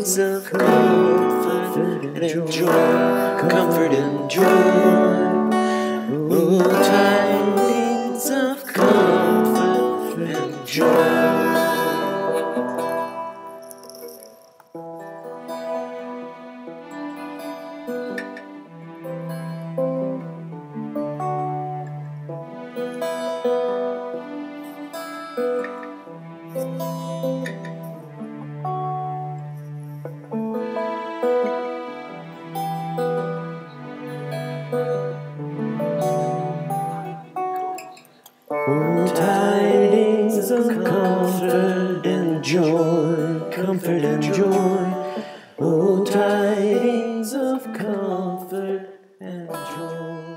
tidings of comfort and joy, comfort and joy. Oh, tidings of comfort and joy. Oh, tidings of comfort and joy, comfort and joy. Oh, tidings of comfort and joy.